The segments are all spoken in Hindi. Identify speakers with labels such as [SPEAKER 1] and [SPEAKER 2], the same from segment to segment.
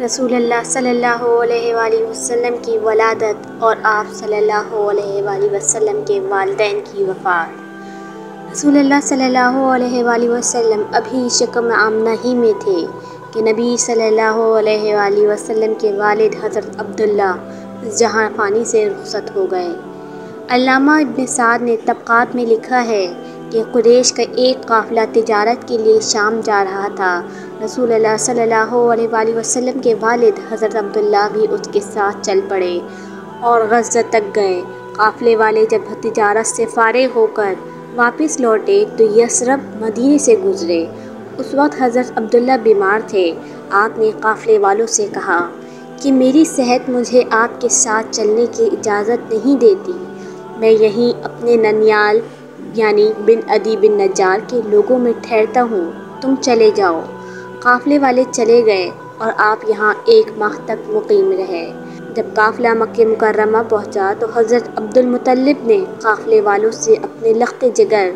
[SPEAKER 1] रसूलुल्लाह सल्लल्लाहु अलैहि की वलादत और आप सल्लल्लाहु अलैहि के वालदेन की वफ़ात। सल्लल्लाहु अलैहि वसल्लम अभी शकम आमना ही में थे कि नबी अलैहि वसल्लम के वालिद हज़रत अब्दुल्ला जहाँ फ़ानी से रुखसत हो गए। अल्लामा इब्न साद ने तबक़ात में लिखा है कि कुरैश का एक काफ़िला तजारत के लिए शाम जा रहा था रसूल अलैहि वसल्लम के वालिद हज़रत अब्दुल्ला भी उसके साथ चल पड़े और गज़ा तक गए। काफ़िले वाले जब तजारत से फ़ारिग होकर वापस लौटे तो यसरब मदीने से गुज़रे। उस वक्त हज़रत अब्दुल्ला बीमार थे। आपने काफ़िले वालों से कहा कि मेरी सेहत मुझे आपके साथ चलने की इजाज़त नहीं देती। मैं यहीं अपने ननियाल, यानी बिन अदी बिन नजार के लोगों में ठहरता हूँ। तुम चले जाओ। काफ़िले वाले चले गए और आप यहाँ एक माह तक मुकीम रहे। जब काफ़िला मक्के मुकर्रमा पहुँचा तो हज़रत अब्दुल मुतल्लिब ने काफ़िले वालों से अपने लख्त जिगर,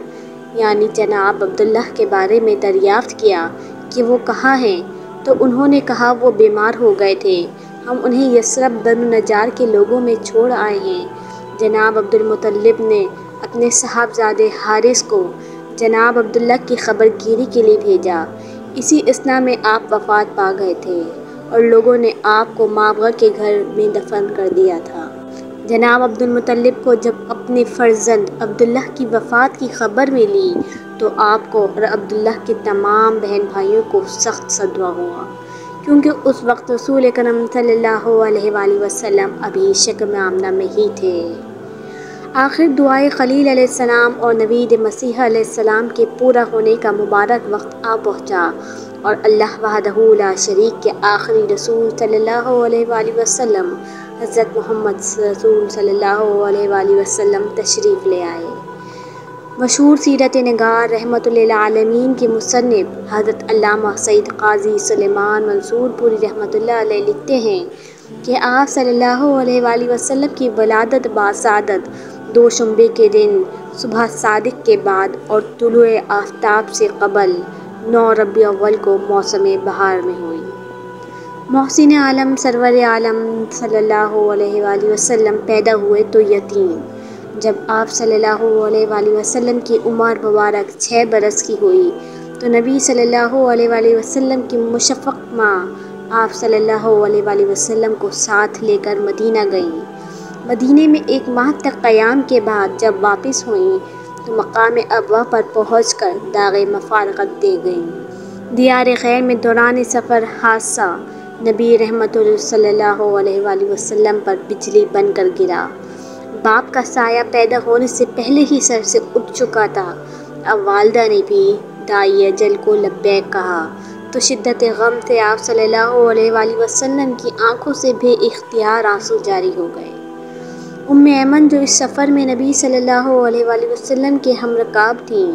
[SPEAKER 1] यानी जनाब अब्दुल्ला के बारे में दरियाफ़्त किया कि वो कहाँ हैं। तो उन्होंने कहा, वो बीमार हो गए थे। हम उन्हें यसरब बन नजार के लोगों में छोड़ आए हैं। जनाब अब्दुल मुतल्लिब ने अपने साहबजादे हारिस को जनाब अब्दुल्ला की ख़बरगिरी के लिए भेजा। इसी इसना में आप वफ़ात पा गए थे और लोगों ने आपको मावा के घर में दफन कर दिया था। जनाब अब्दुल मुतल्लिब को जब अपने फ़र्जंद अब्दुल्ला की वफ़ात की ख़बर मिली तो आपको और अब्दुल्ला के तमाम बहन भाइयों को सख्त सदवा हुआ, क्योंकि उस वक्त रसूल करम सल्लल्लाहु अलैहि वसल्लम अभी शक में आमना में ही थे। आखिर दुआए खलील सलाम और नवीद मसीह के पूरा होने का मुबारक वक्त आ पहुँचा। और अल्लाह वहदहुला शरीक के आखिरी रसूल सल्लल्लाहु अलैहि वसल्लम, हज़रत मोहम्मद रसूल सल्लल्लाहु अलैहि वसल्लम तशरीफ़ ले आए। मशहूर सीरत नगार रहमत आलमीन के मुसनब हज़रत अल्लामा सईद काजी सलेमान मंसूरपुरी रहमत लिखते हैं कि आप सल्लल्लाहु अलैहि वसल्लम की वलादत बासादत दो शुम्बे के दिन, सुबह सादिक के बाद और तुलु आफ्ताब से कबल, नौ रबी अव्वल को मौसम बहार में हुई। मोहसिन आलम, सरवर आलम सल्लल्लाहु अलैहि वसल्लम पैदा हुए तो यतीम। जब आप सल्लल्लाहु अलैहि वसल्लम की उम्र मुबारक छः बरस की हुई तो नबी सल्लल्लाहु अलैहि वसल्लम की मुशफ़ माँ आप सल्लल्लाहु अलैहि वसल्लम को साथ लेकर मदीना गईं। मदीने में एक माह तक क़याम के बाद जब वापस हुई तो मकाम अबवा पर पहुँच कर दाग मफारकत दे गईं। दियार खैर में दौरान सफ़र हादसा नबी रहमत वसल्लम पर बिजली बनकर गिरा। बाप का साया पैदा होने से पहले ही सर से उठ चुका था। अब वालदा ने भी दाई जल को लब्बैक कहा तो शिद्दत गम से आप सल्लल्लाहु अलैहि वसल्लम की आँखों से भी इख्तियार आँसू जारी हो गए। उम ऐमन जो इस सफ़र में नबी सल्लल्लाहु अलैहि वसल्लम के हम रकाब थीं,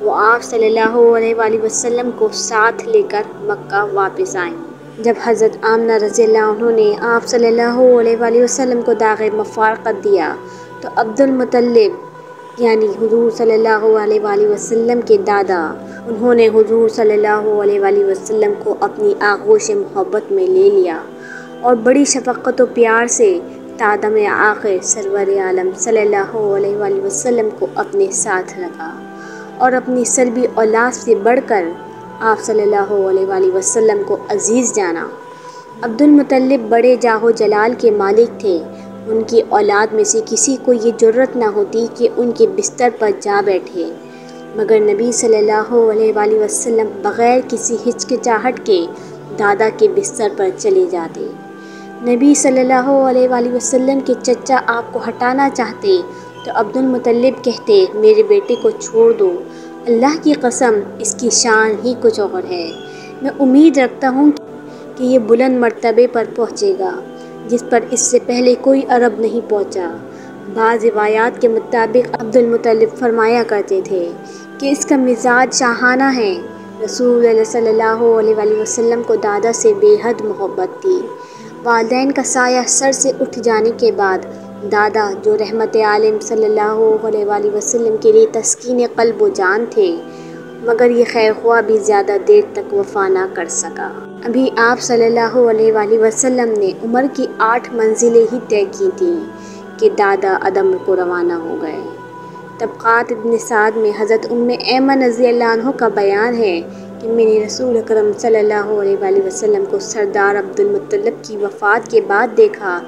[SPEAKER 1] वो आप सल्लल्लाहु अलैहि वसल्लम को साथ लेकर मक्का वापस आईं जब हज़रत आमना रज़ी उन्होंने आप सल्लल्लाहु अलैहि वसल्लम को दाग मफ़ारक़त दिया तो अब्दुल मुतल्लिब यानी हुजूर सल्लल्लाहु अलैहि वसल्लम के दादा, उन्होंने हुजूर सल्लल्लाहु अलैहि वसल्लम को अपनी आगोश मोहब्बत में ले लिया और बड़ी शफ़क़त व प्यार से तादम आखिर सरवर आलम सल्लल्लाहु अलैहि वसल्लम को अपने साथ रखा और अपनी सलबी औलाद से बढ़कर आप सल्लल्लाहु अलैहि वसल्लम को अज़ीज़ जाना। अब्दुल मुतल्लिब बड़े जाहो जलाल के मालिक थे। उनकी औलाद में से किसी को ये ज़रूरत ना होती कि उनके बिस्तर पर जा बैठे। मगर नबी सल्लल्लाहु अलैहि वसल्लम बग़ैर किसी हिचकिचाहट के दादा के बिस्तर पर चले जाते। नबी सल्लल्लाहु अलैहि वसल्लम के चचा आपको हटाना चाहते तो अब्दुल मुतल्लिब कहते, मेरे बेटे को छोड़ दो। अल्लाह की कसम, इसकी शान ही कुछ और है। मैं उम्मीद रखता हूँ कि ये बुलंद मर्तबे पर पहुँचेगा, जिस पर इससे पहले कोई अरब नहीं पहुँचा। बाज़ रिवायात के मुताबिक अब्दुल फरमाया करते थे कि इसका मिजाज शाहाना है। रसूल सल्लल्लाहु अलैहि वसल्लम को दादा से बेहद मोहब्बत थी। वालदेन का साया सर से उठ जाने के बाद दादा, जो रहमत आलम सल्लल्लाहु अलैहि वसल्लम के लिए तस्कीन कल्ब व जान थे, मगर ये खैर ख्वा भी ज़्यादा देर तक वफा ना कर सका। अभी आप सल्लल्लाहु अलैहि ने उम्र की आठ मंजिलें ही तय की थीं कि दादा अदम को रवाना हो गए। तबक़ात इबन साद में हज़रत उम एमन रज़ी का बयान है कि मैंने रसूल अकरम सल्लल्लाहु अलैहि वसल्लम को सरदार अब्दुल मुत्तलिब की वफ़ात के बाद देखा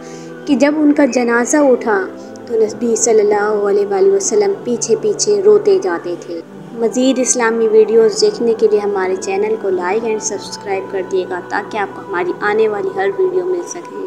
[SPEAKER 1] कि जब उनका जनाजा उठा तो नबी सल्लल्लाहु अलैहि वसल्लम पीछे पीछे रोते जाते थे। मज़ीद इस्लामी वीडियोस देखने के लिए हमारे चैनल को लाइक एंड सब्सक्राइब कर दिएगा ताकि आपको हमारी आने वाली हर वीडियो मिल सके।